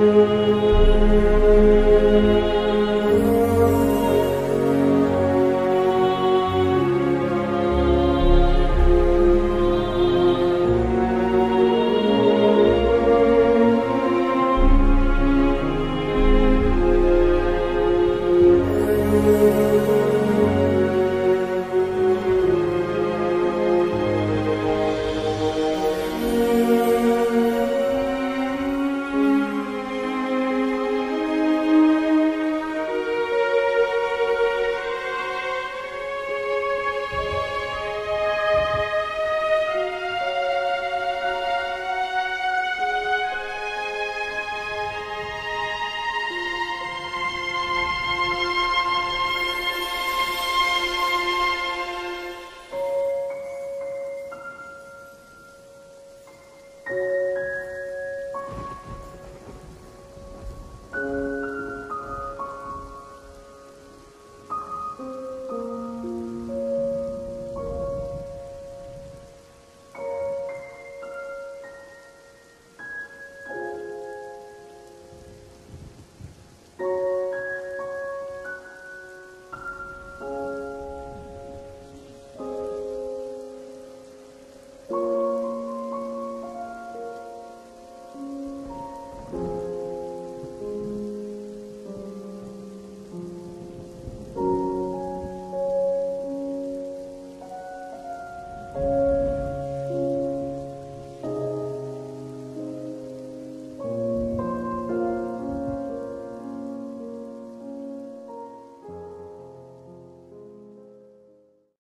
Música